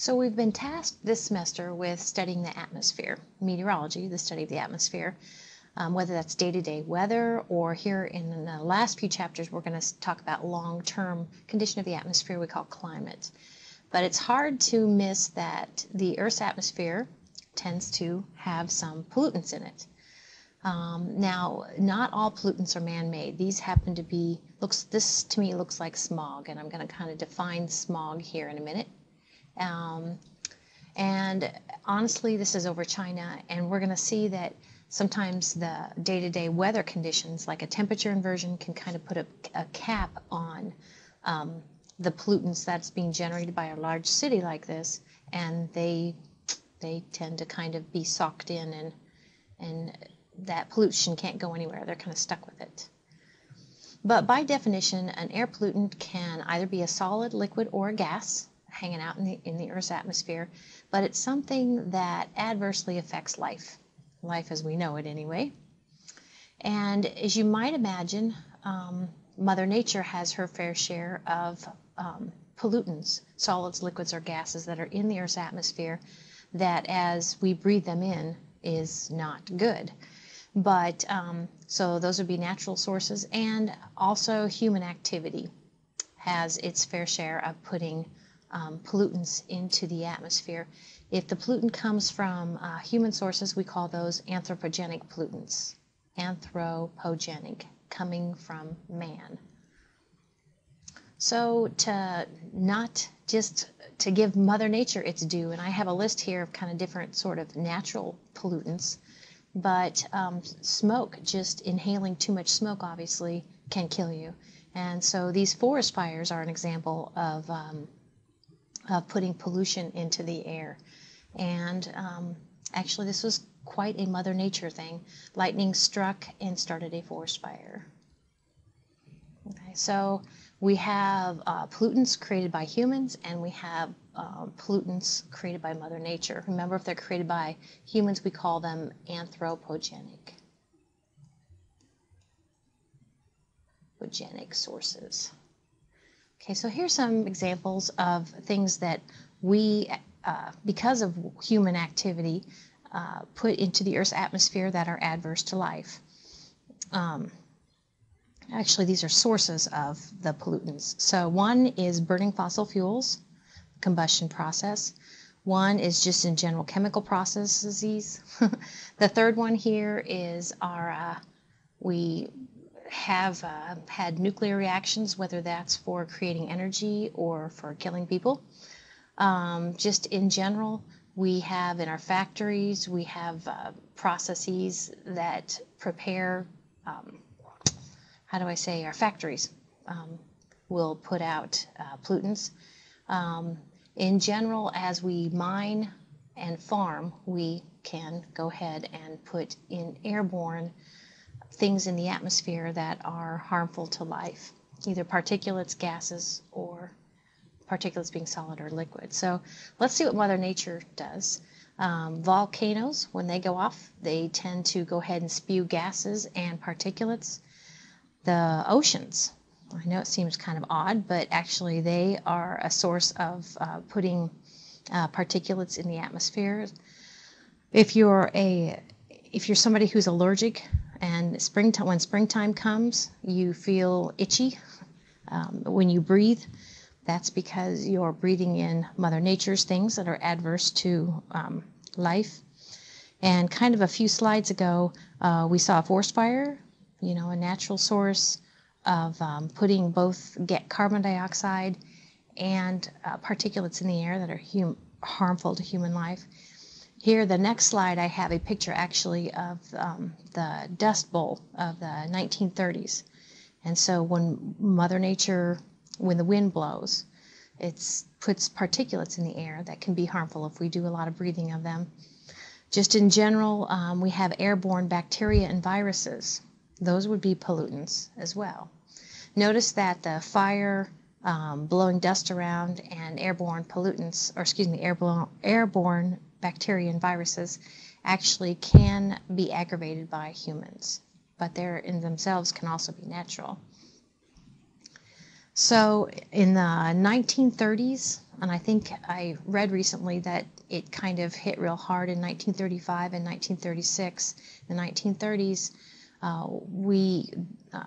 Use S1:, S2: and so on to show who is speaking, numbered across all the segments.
S1: So we've been tasked this semester with studying the atmosphere, meteorology, the study of the atmosphere, um, whether that's day-to-day weather or here in the last few chapters we're going to talk about long-term condition of the atmosphere we call climate. But it's hard to miss that the Earth's atmosphere tends to have some pollutants in it. Um, now, not all pollutants are man-made. These happen to be, looks, this to me looks like smog, and I'm going to kind of define smog here in a minute. Um, and honestly, this is over China, and we're going to see that sometimes the day-to-day weather conditions, like a temperature inversion, can kind of put a, a cap on um, the pollutants that's being generated by a large city like this, and they they tend to kind of be socked in, and and that pollution can't go anywhere. They're kind of stuck with it. But by definition, an air pollutant can either be a solid, liquid, or a gas hanging out in the, in the Earth's atmosphere, but it's something that adversely affects life, life as we know it anyway. And as you might imagine, um, Mother Nature has her fair share of um, pollutants, solids, liquids, or gases that are in the Earth's atmosphere that as we breathe them in is not good. But um, so those would be natural sources, and also human activity has its fair share of putting um, pollutants into the atmosphere. If the pollutant comes from uh, human sources, we call those anthropogenic pollutants. Anthropogenic, coming from man. So to not just to give Mother Nature its due, and I have a list here of kind of different sort of natural pollutants, but um, smoke, just inhaling too much smoke, obviously, can kill you. And so these forest fires are an example of um, of putting pollution into the air. And um, actually, this was quite a Mother Nature thing. Lightning struck and started a forest fire. Okay, so we have uh, pollutants created by humans and we have uh, pollutants created by Mother Nature. Remember, if they're created by humans, we call them anthropogenic. Anthropogenic sources. Okay, so here's some examples of things that we, uh, because of human activity, uh, put into the Earth's atmosphere that are adverse to life. Um, actually, these are sources of the pollutants. So one is burning fossil fuels, combustion process. One is just in general chemical processes. the third one here is our, uh, we have uh, had nuclear reactions, whether that's for creating energy or for killing people. Um, just in general, we have in our factories, we have uh, processes that prepare, um, how do I say, our factories um, will put out uh, pollutants. Um, in general, as we mine and farm, we can go ahead and put in airborne things in the atmosphere that are harmful to life, either particulates, gases, or particulates being solid or liquid. So let's see what Mother Nature does. Um, volcanoes, when they go off, they tend to go ahead and spew gases and particulates. The oceans, I know it seems kind of odd, but actually they are a source of uh, putting uh, particulates in the atmosphere. If you're a if you're somebody who's allergic and springtime, when springtime comes, you feel itchy um, when you breathe. That's because you're breathing in Mother Nature's things that are adverse to um, life. And kind of a few slides ago, uh, we saw a forest fire, you know, a natural source of um, putting both get carbon dioxide and uh, particulates in the air that are hum- harmful to human life. Here, the next slide, I have a picture actually of um, the Dust Bowl of the 1930s. And so when Mother Nature, when the wind blows, it puts particulates in the air that can be harmful if we do a lot of breathing of them. Just in general, um, we have airborne bacteria and viruses. Those would be pollutants as well. Notice that the fire, um, blowing dust around, and airborne pollutants, or excuse me, airborne, airborne bacteria and viruses actually can be aggravated by humans, but they in themselves can also be natural. So in the 1930s, And I think I read recently that it kind of hit real hard in 1935 and 1936. In the 1930s, uh, we uh,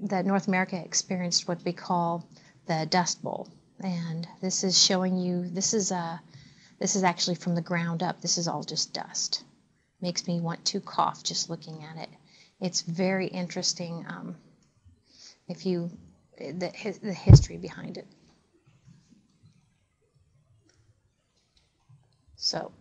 S1: that North America experienced what we call the Dust Bowl, and this is showing you this is a this is actually from the ground up. This is all just dust. Makes me want to cough just looking at it. It's very interesting. Um, if you the the history behind it. So